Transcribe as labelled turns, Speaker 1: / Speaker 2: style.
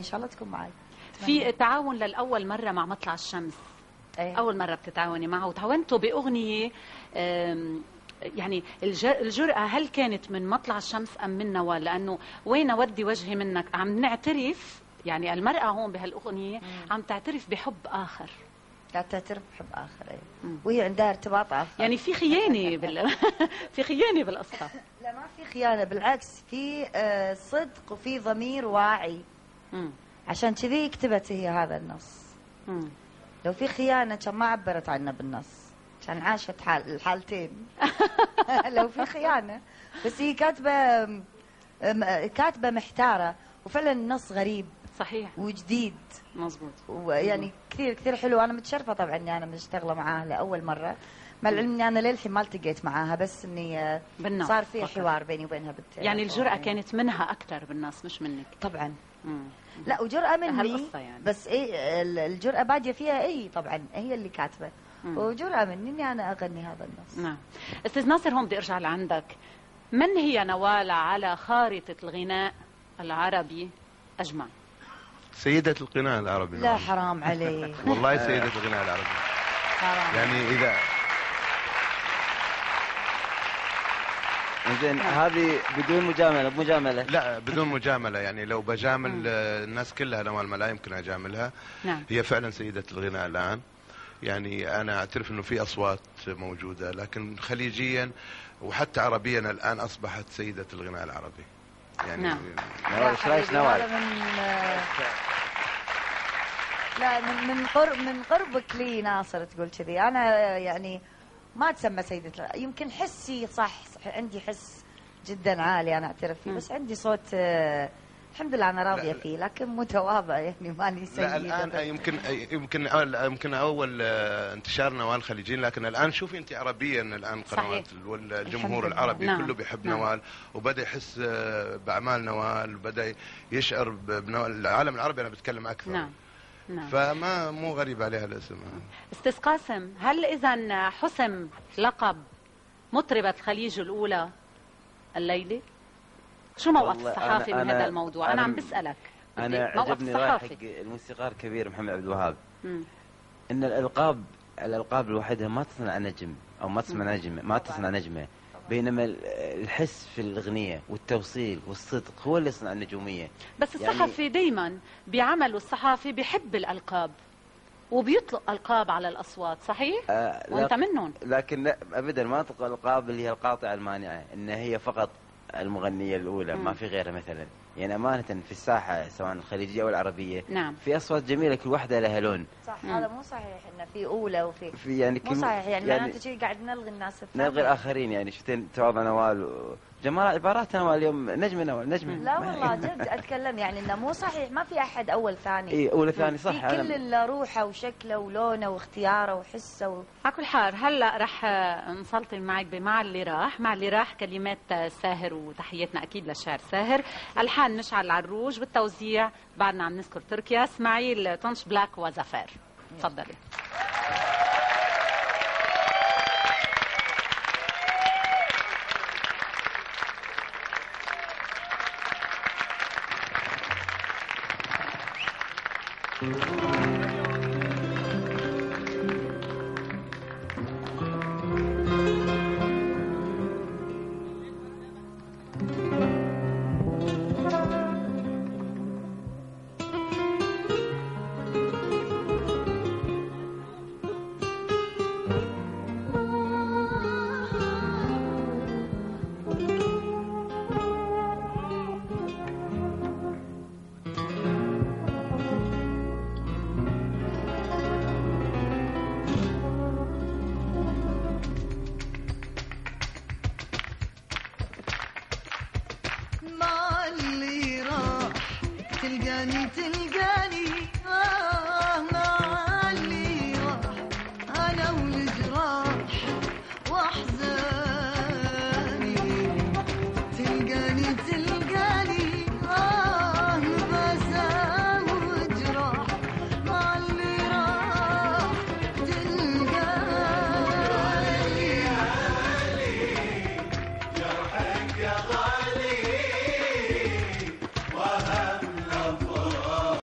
Speaker 1: إن شاء الله تكون معي
Speaker 2: في تعاون للأول مرة مع مطلع الشمس.
Speaker 1: أيه.
Speaker 2: أول مرة بتتعاوني معه. وتعاونتوا بأغنية يعني الج- الجرأة هل كانت من مطلع الشمس أم من نوال؟ لأنه وين ودي وجهي منك؟ عم نعترف يعني المرأة هون بهالأغنية عم تعترف بحب آخر.
Speaker 1: لا تعترف بحب آخر أيه. وهي عندها ارتباط آخر.
Speaker 2: يعني في خيانة بال... في خيانة بالقصة.
Speaker 1: لا ما في خيانة بالعكس في آه، صدق وفي ضمير واعي.
Speaker 2: مم.
Speaker 1: عشان كذي كتبت هي هذا النص.
Speaker 2: مم.
Speaker 1: لو في خيانة كان ما عبرت عنه بالنص. كان عاشت حال الحالتين. لو في خيانة. بس هي كاتبه كاتبة محتارة. وفعلا النص غريب.
Speaker 2: صحيح.
Speaker 1: وجديد.
Speaker 2: مزبوط
Speaker 1: ويعني كثير كثير حلو. أنا متشرفة طبعا إني أنا مشتغلة معاها لأول مرة. مع العلم إني أنا للحين ما التقيت معاها. بس إني آه، صار في. حوار بيني وبينها بالتليفون
Speaker 2: يعني الجرأة كانت منها أكثر بالنص مش منك.
Speaker 1: طبعا. لا وجرأة مني.
Speaker 2: يعني.
Speaker 1: بس إيه ال- الجرأة بادية فيها إي طبعا هي اللي كاتبة. وجرأة مني إني أنا أغني هذا النص.
Speaker 2: نعم. أستاذ ناصر هون بدي أرجع لعندك. من هي نوال على خارطة الغناء العربي أجمع؟
Speaker 3: سيدة الغناء العربي
Speaker 1: لا
Speaker 3: نعم.
Speaker 1: حرام عليك.
Speaker 3: والله سيدة الغناء العربي.
Speaker 1: حرام.
Speaker 3: يعني إذا
Speaker 4: زين هذه بدون مجاملة بمجاملة.
Speaker 3: لا بدون مجاملة يعني لو بجامل آه، الناس كلها نوال ما لا يمكن أجاملها.
Speaker 2: نعم.
Speaker 3: هي فعلا سيدة الغناء الآن. يعني أنا أعترف أنه في أصوات موجودة لكن خليجيا وحتى عربيا الآن أصبحت سيدة الغناء العربي. يعني
Speaker 2: نعم.
Speaker 4: نوال إيش
Speaker 1: رأيك؟
Speaker 4: نوال؟
Speaker 1: لا من من قرب من قربك لي ناصر تقول كذي. أنا يعني ما تسمى سيدة الغ- يمكن حسي صح, عندي حس جدا عالي أنا أعترف فيه. بس عندي صوت آه، الحمد لله أنا راضية
Speaker 3: لا، لا.
Speaker 1: فيه لكن متواضع يعني ماني سيدة
Speaker 3: لا الآن
Speaker 1: بس.
Speaker 3: يمكن يمكن أول يمكن أول آه، انتشار نوال خليجيين لكن الآن شوفي أنت عربيا الآن
Speaker 2: صحيح.
Speaker 3: قنوات والجمهور. العربي
Speaker 2: نعم.
Speaker 3: كله بيحب
Speaker 2: نعم.
Speaker 3: نوال وبدأ يحس آه، بأعمال نوال وبدأ يشعر بنوال العالم العربي أنا بتكلم أكثر
Speaker 2: نعم نعم.
Speaker 3: فما مو غريب عليها الاسم.
Speaker 2: أستاذ قاسم هل إذا حسم لقب مطربة الخليج الأولى الليلة؟ شو موقف الصحافي من هذا الموضوع؟ أنا
Speaker 4: أنا-
Speaker 2: عم بسألك.
Speaker 4: أنا
Speaker 2: موقف
Speaker 4: عجبني راي حق الموسيقار الكبير محمد عبد الوهاب. إن الالقاب الألقاب لوحدها ما تصنع نجم أو ما تصنع نجم ما تصنع نجمة. بينما ال- الحس في الأغنية والتوصيل والصدق هو اللي يصنع النجومية.
Speaker 2: بس
Speaker 4: يعني-
Speaker 2: الصحفي دايما بعمله الصحافي بيحب الألقاب وبيطلق ألقاب على الأصوات صحيح؟
Speaker 4: آه
Speaker 2: وأنت منهم
Speaker 4: لكن لا ابدا ما تطلق الالقاب اللي هي القاطعة المانعة ان هي فقط المغنية الأولى
Speaker 2: مم.
Speaker 4: ما في غيرها مثلا. يعني أمانة في الساحة سواء الخليجية أو العربية.
Speaker 2: نعم.
Speaker 4: في أصوات جميلة كل واحدة لها لون.
Speaker 1: صح
Speaker 2: مم.
Speaker 1: هذا مو صحيح إنه في أولى وفي
Speaker 4: في يعني
Speaker 1: مو صحيح يعني,
Speaker 4: يعني
Speaker 1: معناته قاعد نلغي الناس الثانية
Speaker 4: نلغي الآخرين يعني شفتين تواضع نوال و- جمال عبارات نوال اليوم نجمه نوال نجمه
Speaker 1: لا والله جد أتكلم. يعني إنه مو صحيح ما في أحد أول ثاني.
Speaker 4: إي اولى ثاني صح
Speaker 1: في كل اللي روحه وشكله ولونه واختياره وحسه و...
Speaker 2: على كل حال هلا رح آه، نسلطن معك بمع اللي راح. مع اللي راح كلمات آه، ساهر وتحياتنا أكيد للشاعر ساهر. الحان مشعل العروج بالتوزيع بعدنا عم نذكر تركيا. إسماعيل طنش بلاك وزفار تفضلي
Speaker 5: مع تلقاني تلقاني آه